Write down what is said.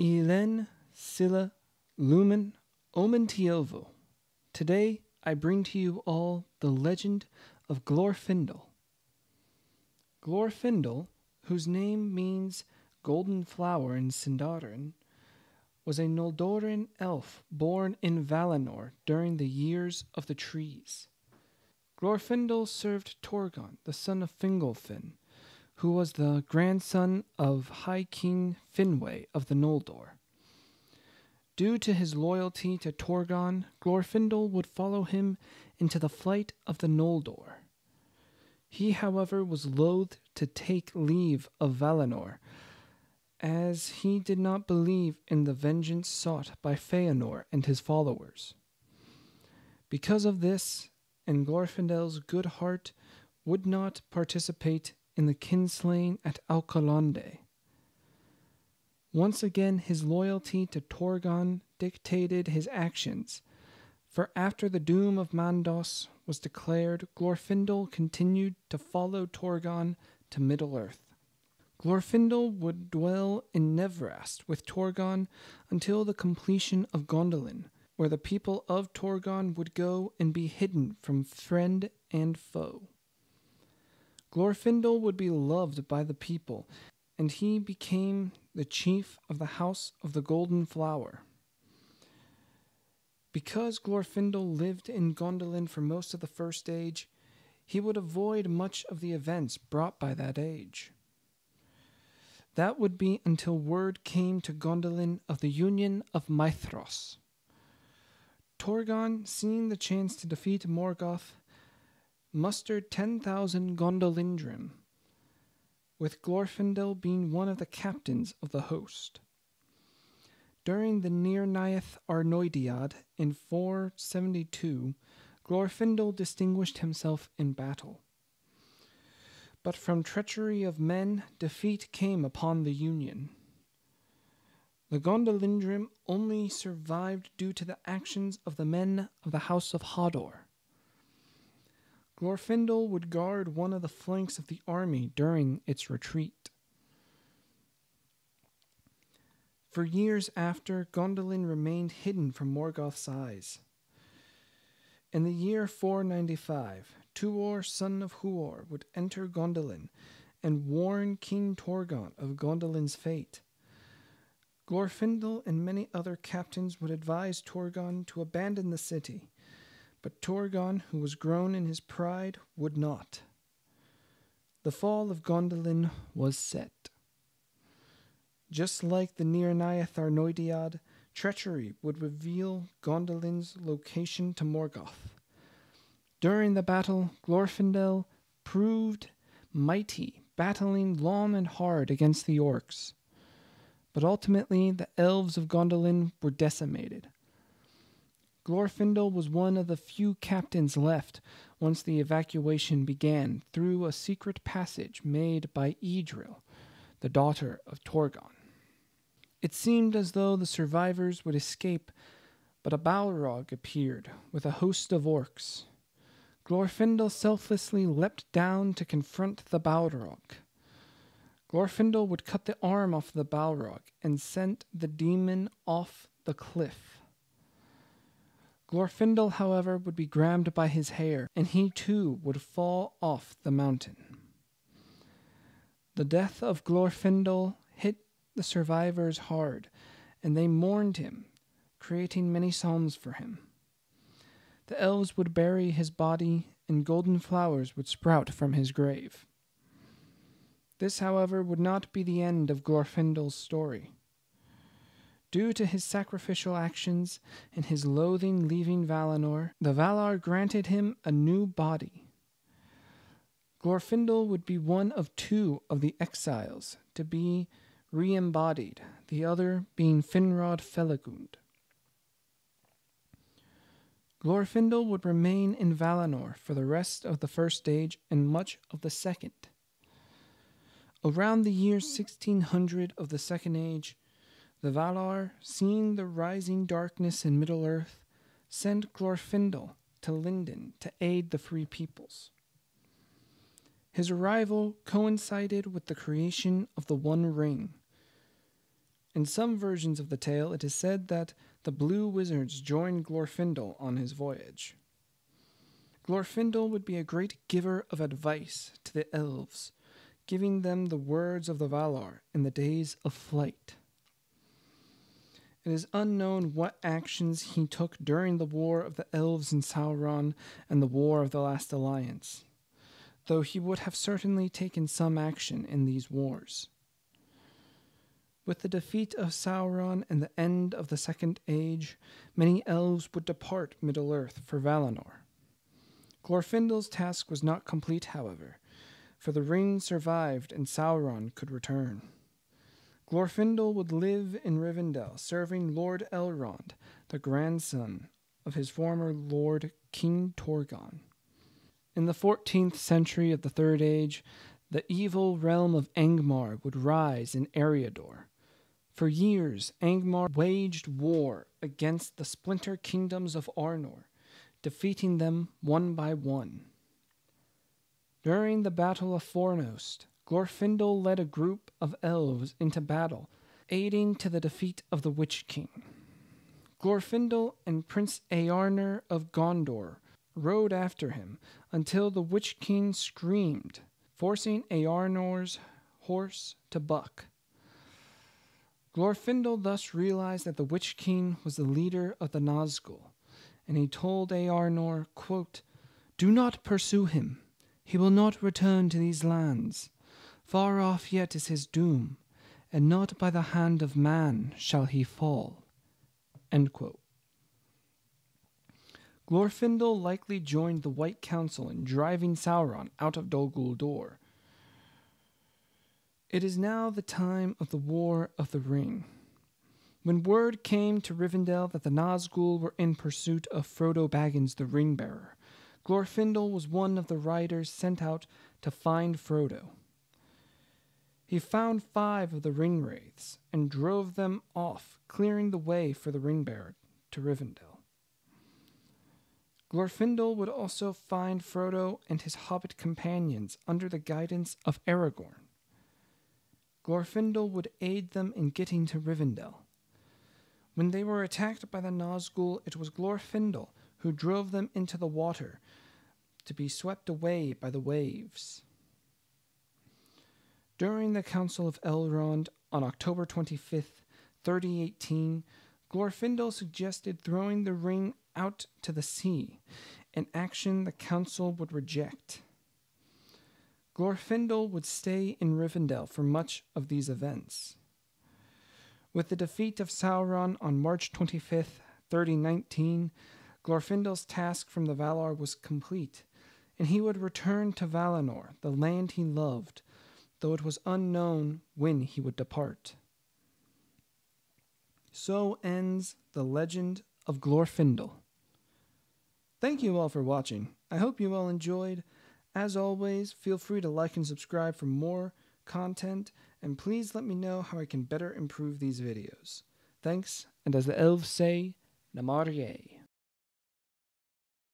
Elen, síla, Lumen, omentielvo. Today I bring to you all the legend of Glorfindel. Glorfindel, whose name means golden flower in Sindarin, was a Noldorin elf born in Valinor during the years of the trees. Glorfindel served Turgon, the son of Fingolfin, who was the grandson of High King Finwë of the Noldor. Due to his loyalty to Turgon, Glorfindel would follow him into the flight of the Noldor. He, however, was loath to take leave of Valinor, as he did not believe in the vengeance sought by Feanor and his followers. Because of this, and Glorfindel's good heart would not participate in the kinslaying at Alqualonde. Once again, his loyalty to Turgon dictated his actions, for after the doom of Mandos was declared, Glorfindel continued to follow Turgon to Middle Earth. Glorfindel would dwell in Nevrast with Turgon until the completion of Gondolin, where the people of Turgon would go and be hidden from friend and foe. Glorfindel would be loved by the people, and he became the chief of the House of the Golden Flower. Because Glorfindel lived in Gondolin for most of the First Age, he would avoid much of the events brought by that age. That would be until word came to Gondolin of the union of Maedhros. Turgon, seeing the chance to defeat Morgoth, mustered 10,000 Gondolindrim, with Glorfindel being one of the captains of the host. During the Nirnaeth Arnoediad in 472, Glorfindel distinguished himself in battle. But from treachery of men, defeat came upon the Union. The Gondolindrim only survived due to the actions of the men of the House of Hador. Glorfindel would guard one of the flanks of the army during its retreat. For years after, Gondolin remained hidden from Morgoth's eyes. In the year 495, Tuor, son of Huor, would enter Gondolin and warn King Turgon of Gondolin's fate. Glorfindel and many other captains would advise Turgon to abandon the city, but Turgon, who was grown in his pride, would not. The fall of Gondolin was set. Just like the Nirnaeth Arnoediad, treachery would reveal Gondolin's location to Morgoth. During the battle, Glorfindel proved mighty, battling long and hard against the orcs. But ultimately, the elves of Gondolin were decimated. Glorfindel was one of the few captains left once the evacuation began through a secret passage made by Idril, the daughter of Turgon. It seemed as though the survivors would escape, but a Balrog appeared with a host of orcs. Glorfindel selflessly leapt down to confront the Balrog. Glorfindel would cut the arm off the Balrog and sent the demon off the cliff. Glorfindel, however, would be grabbed by his hair, and he too would fall off the mountain. The death of Glorfindel hit the survivors hard, and they mourned him, creating many psalms for him. The elves would bury his body, and golden flowers would sprout from his grave. This, however, would not be the end of Glorfindel's story. Due to his sacrificial actions and his loathing leaving Valinor, the Valar granted him a new body. Glorfindel would be one of two of the exiles to be re embodied, the other being Finrod Felagund. Glorfindel would remain in Valinor for the rest of the First Age and much of the Second. Around the year 1600 of the Second Age, the Valar, seeing the rising darkness in Middle Earth, sent Glorfindel to Lindon to aid the Free Peoples. His arrival coincided with the creation of the One Ring, In some versions of the tale, it is said that the blue wizards joined Glorfindel on his voyage. Glorfindel would be a great giver of advice to the elves, giving them the words of the Valar in the days of flight. It is unknown what actions he took during the War of the Elves in Sauron and the War of the Last Alliance, though he would have certainly taken some action in these wars. With the defeat of Sauron and the end of the Second Age, many elves would depart Middle Earth for Valinor. Glorfindel's task was not complete, however, for the ring survived and Sauron could return. Glorfindel would live in Rivendell, serving Lord Elrond, the grandson of his former lord King Turgon. In the 14th century of the Third Age, the evil realm of Angmar would rise in Eriador. For years, Angmar waged war against the splinter kingdoms of Arnor, defeating them one by one. During the Battle of Fornost, Glorfindel led a group of elves into battle, aiding to the defeat of the Witch King. Glorfindel and Prince Eärnur of Gondor rode after him until the Witch King screamed, forcing Eärnur's horse to buck. Glorfindel thus realized that the Witch King was the leader of the Nazgul, and he told Eärnur, quote, Do not pursue him. He will not return to these lands. Far off yet is his doom, and not by the hand of man shall he fall. Glorfindel likely joined the White Council in driving Sauron out of Dol Guldur. It is now the time of the War of the Ring. When word came to Rivendell that the Nazgul were in pursuit of Frodo Baggins the Ringbearer, Glorfindel was one of the riders sent out to find Frodo. He found five of the ring wraiths and drove them off, clearing the way for the ring bearer to Rivendell. Glorfindel would also find Frodo and his hobbit companions under the guidance of Aragorn. Glorfindel would aid them in getting to Rivendell. When they were attacked by the Nazgul, it was Glorfindel who drove them into the water to be swept away by the waves. During the Council of Elrond on October 25th, 3018, Glorfindel suggested throwing the ring out to the sea, an action the council would reject. Glorfindel would stay in Rivendell for much of these events. With the defeat of Sauron on March 25th, 3019, Glorfindel's task from the Valar was complete, and he would return to Valinor, the land he loved, though it was unknown when he would depart. So ends the legend of Glorfindel. Thank you all for watching. I hope you all enjoyed. As always, feel free to like and subscribe for more content, and please let me know how I can better improve these videos. Thanks, and as the elves say, Namarie.